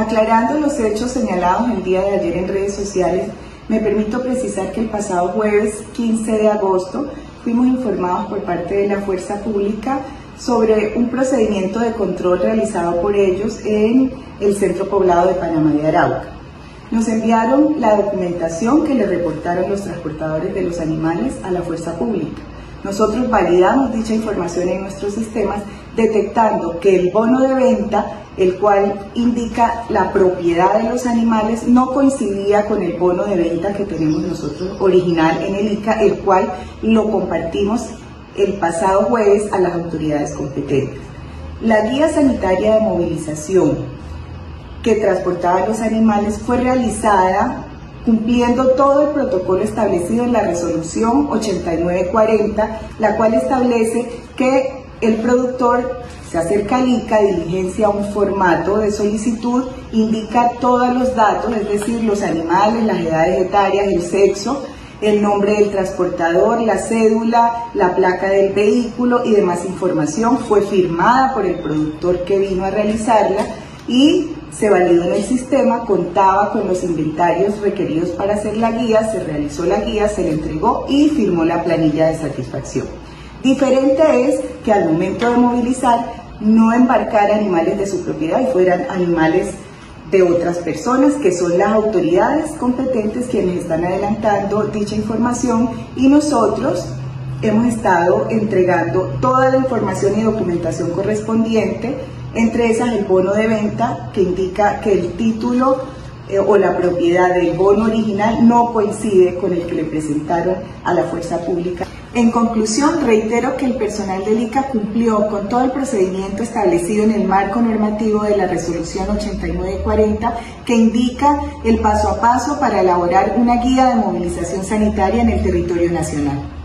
Aclarando los hechos señalados el día de ayer en redes sociales, me permito precisar que el pasado jueves 15 de agosto fuimos informados por parte de la Fuerza Pública sobre un procedimiento de control realizado por ellos en el centro poblado de Panamá de Arauca. Nos enviaron la documentación que le reportaron los transportadores de los animales a la Fuerza Pública. Nosotros validamos dicha información en nuestros sistemas detectando que el bono de venta, el cual indica la propiedad de los animales, no coincidía con el bono de venta que tenemos nosotros original en el ICA, el cual lo compartimos el pasado jueves a las autoridades competentes. La guía sanitaria de movilización que transportaba los animales fue realizada cumpliendo todo el protocolo establecido en la resolución 8940, la cual establece que el productor se acerca al ICA, diligencia un formato de solicitud, indica todos los datos, es decir, los animales, las edades etarias, el sexo, el nombre del transportador, la cédula, la placa del vehículo y demás información. Fue firmada por el productor que vino a realizarla y se validó en el sistema, contaba con los inventarios requeridos para hacer la guía, se realizó la guía, se le entregó y firmó la planilla de satisfacción. Diferente es que al momento de movilizar no embarcar animales de su propiedad y fueran animales de otras personas que son las autoridades competentes quienes están adelantando dicha información y nosotros hemos estado entregando toda la información y documentación correspondiente entre esas el bono de venta que indica que el título eh, o la propiedad del bono original no coincide con el que le presentaron a la fuerza pública. En conclusión, reitero que el personal del ICA cumplió con todo el procedimiento establecido en el marco normativo de la resolución 8940 que indica el paso a paso para elaborar una guía de movilización sanitaria en el territorio nacional.